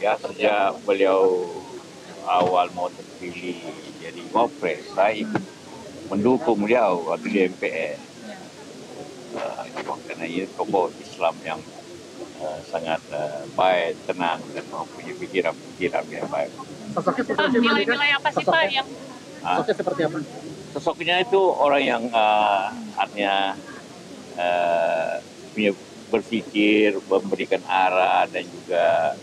Ya sejak beliau awal mau terpilih jadi wapres, saya ikut mendukung beliau waktu di MPR. Uh, karena ini tokoh Islam yang uh, sangat uh, baik, tenang dan mempunyai pikiran-pikiran yang baik. Sosoknya seperti apa? nilai-nilai apa sih Pak yang Ah, Sosoknya seperti apa? sosoknya itu orang yang uh, artinya uh, punya berpikir, memberikan arah dan juga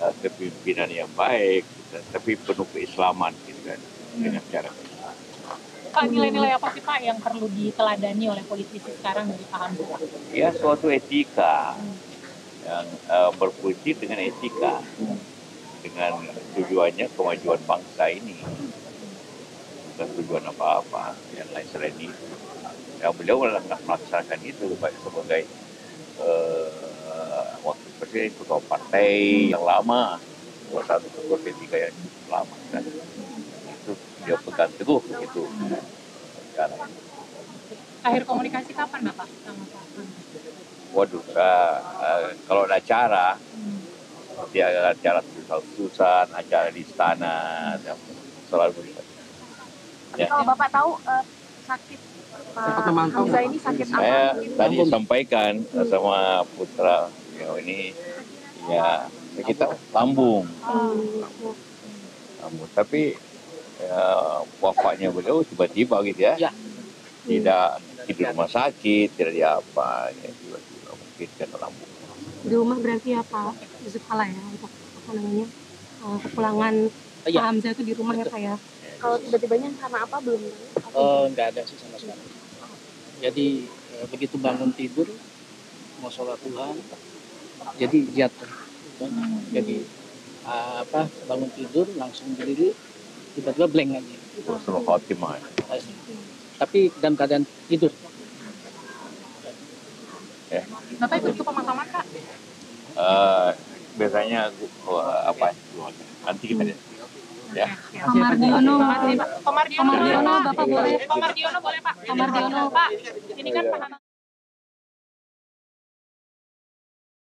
uh, kepemimpinan yang baik, tapi penuh keislaman gitu kan dengan cara Pak nilai-nilai apa sih Pak yang perlu diteladani oleh politisi sekarang dari Pak Hamzah? ya suatu etika yang uh, berpolitik dengan etika dengan tujuannya kemajuan bangsa ini. Bukan tujuan apa-apa yang lain selain itu. Ya beliau nggak melaksanakan itu baik sebagai uh, presiden ketua partai yang lama. Salah satu ketua P3 yang lama. Kan? Itu dia pegang teguh itu sekarang. Akhir komunikasi kapan Bapak? Sama Pak? Waduh, uh, uh, kalau ada acara, dia ada acara tulisan acara di istana, dan selalu Tapi kalau Bapak tahu eh, sakit Pak. Hamzah ini sakit apa? saya tadi sampaikan sama putra ya ini ya kita lambung, Hmm. lambung. Tapi ya, wafatnya beliau tiba-tiba gitu ya, Ya. tidak di rumah sakit, tidak di apa, ya, tiba-tiba mungkin karena lambung. di rumah berarti ya Pak Yusuf Kala ya untuk apa namanya eh, kepulangan Iya. Pak Hamzah itu di rumah ya Pak ya Kalau tiba-tibanya karena apa belum tahu? Apa? Oh, nggak ada sih sama sekali. Jadi eh, begitu bangun tidur mau sholat Tuhan, jadi jatuh. Jadi eh, apa bangun tidur langsung berdiri tiba-tiba blank aja. Husnul Khotimah. Tapi dalam keadaan tidur. Bapak ikut ke pemakaman Pak? Eh, biasanya gua- apa nanti kita lihat. ya Pak Mardiono Pak Mardiono, Pak Mardiono Bapak boleh Pak Mardiono boleh Pak? Pak Mardiono. Pak, ini kan Pak Hamzah.